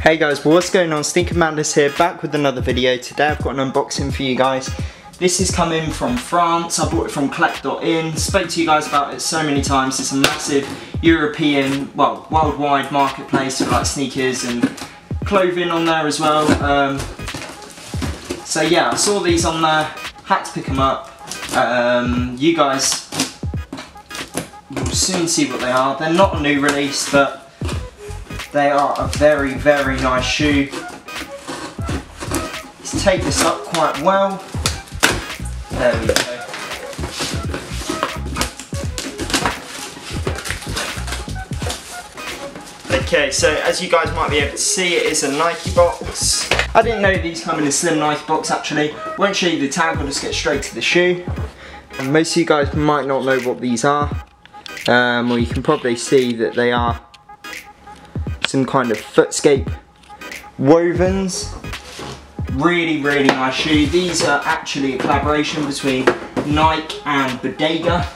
Hey guys, what's going on? Sneaker Madness here, back with another video. Today I've got an unboxing for you guys. This is coming from France. I bought it from Collect.in. Spoke to you guys about it so many times. It's a massive European, well, worldwide marketplace for like sneakers and clothing on there as well. Um, so yeah, I saw these on there, had to pick them up. Um, you guys will soon see what they are. They're not a new release, but they are a very, very nice shoe. Let's take this up quite well. There we go. Okay, so as you guys might be able to see, it is a Nike box. I didn't know these come in a slim Nike box actually. Won't show you the tag, I'll just get straight to the shoe. And most of you guys might not know what these are. Um, well, you can probably see that they are some kind of footscape wovens. Really, really nice shoe. These are actually a collaboration between Nike and Bodega.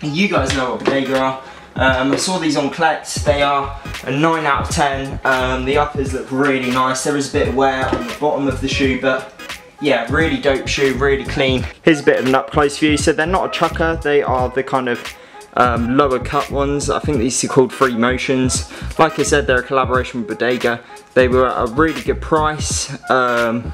You guys know what Bodega are. Um, I saw these on Klekt. They are a 9 out of 10. Um, the uppers look really nice. There is a bit of wear on the bottom of the shoe, but yeah, really dope shoe, really clean. Here's a bit of an up close view. So they're not a chukka. They are the kind of um, lower cut ones. I think these are called Free Motions. Like I said, they're a collaboration with Bodega. They were at a really good price. Um,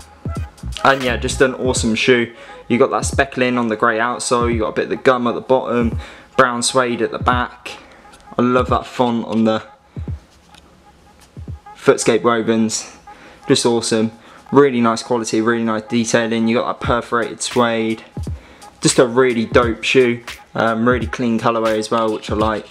and yeah, just an awesome shoe. You got that speckling on the grey outsole, you got a bit of the gum at the bottom, brown suede at the back. I love that font on the Footscape Wovens. Just awesome. Really nice quality, really nice detailing. You got that perforated suede. Just a really dope shoe. Um, really clean colorway as well, which I like.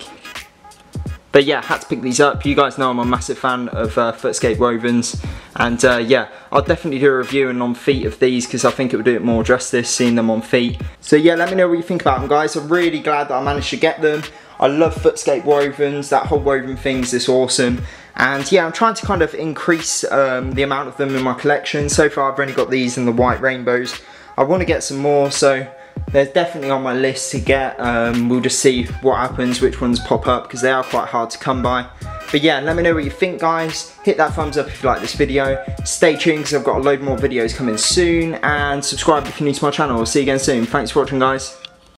But yeah, had to pick these up. You guys know I'm a massive fan of uh, Footscape Wovens. And uh, yeah, I'll definitely do a review and on feet of these because I think it would do it more justice seeing them on feet. So yeah, let me know what you think about them guys. I'm really glad that I managed to get them. I love Footscape Wovens. That whole woven thing is just awesome. And yeah, I'm trying to kind of increase um, the amount of them in my collection. So far I've only got these in the white rainbows. I want to get some more, so they're definitely on my list to get. Um, we'll just see what happens, which ones pop up, because they are quite hard to come by. But yeah, let me know what you think guys. Hit that thumbs up if you like this video. Stay tuned because I've got a load more videos coming soon. And subscribe if you're new to my channel. I'll see you again soon. Thanks for watching guys.